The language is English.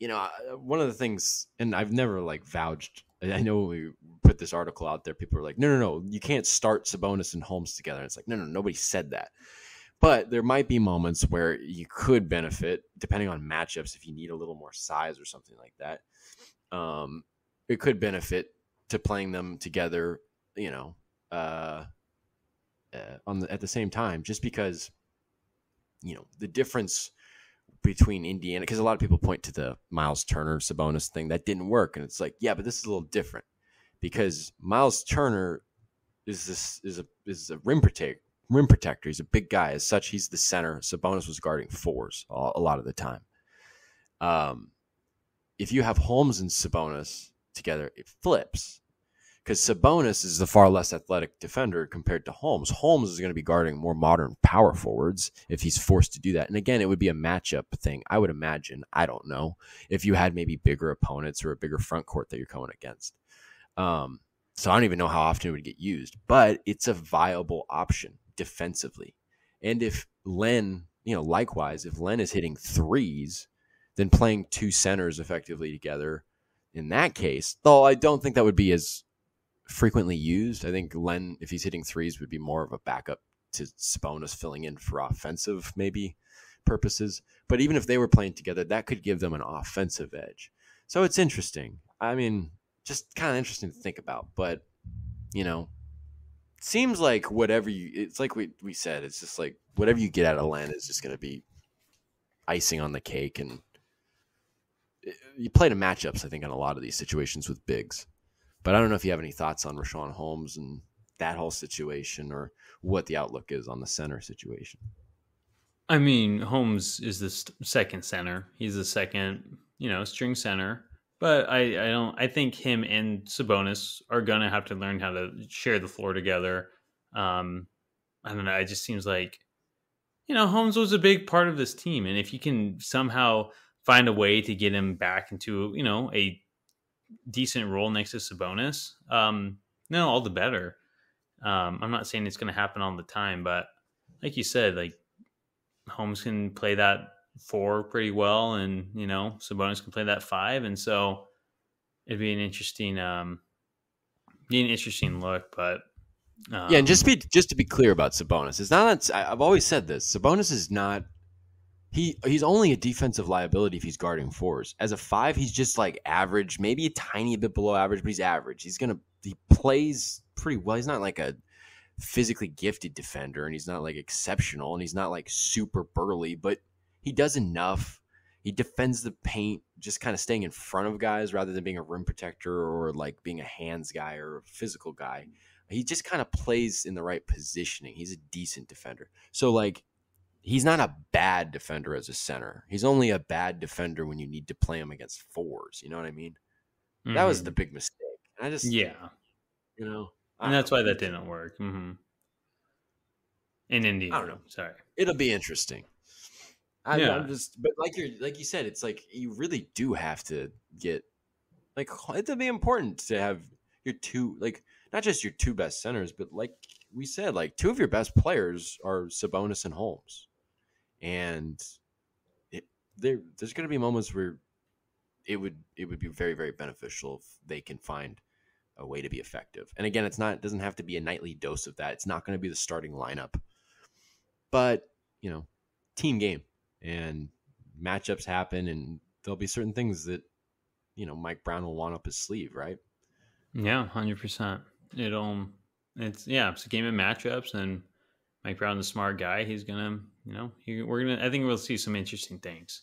you know, one of the things, and I've never like vouched. I know we put this article out there. People are like, no, no, no, you can't start Sabonis and Holmes together. And it's like, no, no, nobody said that. But there might be moments where you could benefit, depending on matchups, if you need a little more size or something like that. Um, it could benefit to playing them together, you know, uh, uh, on the, at the same time, just because, you know, the difference between Indiana, because a lot of people point to the Miles Turner Sabonis thing that didn't work, and it's like, yeah, but this is a little different because Miles Turner is this is a is a rim protector. Rim protector. He's a big guy. As such, he's the center. Sabonis was guarding fours a, lot of the time. Um, if you have Holmes and Sabonis together, it flips because Sabonis is the far less athletic defender compared to Holmes. Holmes is going to be guarding more modern power forwards if he's forced to do that. And again, it would be a matchup thing. I would imagine. I don't know if you had maybe bigger opponents or a bigger front court that you're going against. Um, so I don't even know how often it would get used, but it's a viable option defensively. And if Len, you know, likewise, if Len is hitting threes, then playing two centers effectively together in that case, though I don't think that would be as frequently used. I think Len, if he's hitting threes, would be more of a backup to Sabonis filling in for offensive maybe purposes. But even if they were playing together, that could give them an offensive edge. So it's interesting. I mean, just kind of interesting to think about. But you know, seems like whatever you it's like we we said it's just like whatever you get out of Len is just going to be icing on the cake and eh, you play the matchups I think in a lot of these situations with bigs. But I don't know if you have any thoughts on Richaun Holmes and that whole situation or what the outlook is on the center situation. I mean, Holmes is the second center. He's the second, you know, string center. But I, I don't. I think him and Sabonis are gonna have to learn how to share the floor together. Um, I don't know. It just seems like, you know, Holmes was a big part of this team, and if you can somehow find a way to get him back into, you know, a decent role next to Sabonis, um, no, all the better. Um, I'm not saying it's going to happen all the time, but like you said, like Holmes can play that four pretty well, and you know Sabonis can play that five, and so it'd be an interesting, um, be an interesting look. But um, yeah, and just be just to be clear about Sabonis, it's not. I've always said this: Sabonis is not. He he's only a defensive liability if he's guarding fours. As a five, he's just like average, maybe a tiny bit below average, but he's average. He's gonna he plays pretty well. He's not like a physically gifted defender, and he's not like exceptional, and he's not like super burly, but he does enough. He defends the paint, just kind of staying in front of guys rather than being a rim protector or like being a hands guy or a physical guy. He just kind of plays in the right positioning. He's a decent defender. So like he's not a bad defender as a center. He's only a bad defender when you need to play him against fours. You know what I mean? Mm-hmm. That was the mm-hmm. big mistake. I just yeah, you know, and that's know. why that didn't work. Mm-hmm. In Indiana, I don't know. Sorry, it'll be interesting. I'm, yeah. I'm just, but like you like you said, it's like you really do have to get like it'll be important to have your two like not just your two best centers, but like we said, like two of your best players are Sabonis and Holmes, and it, there there's going to be moments where it would it would be very very beneficial if they can find a way to be effective. And again, it's not it doesn't have to be a nightly dose of that. It's not going to be the starting lineup, but you know, team game and matchups happen and there'll be certain things that you know Mike Brown will want up his sleeve, right? Yeah, hundred percent. It'll it's yeah, it's a game of matchups and Mike Brown's a smart guy. He's gonna you know we're gonna I think we'll see some interesting things.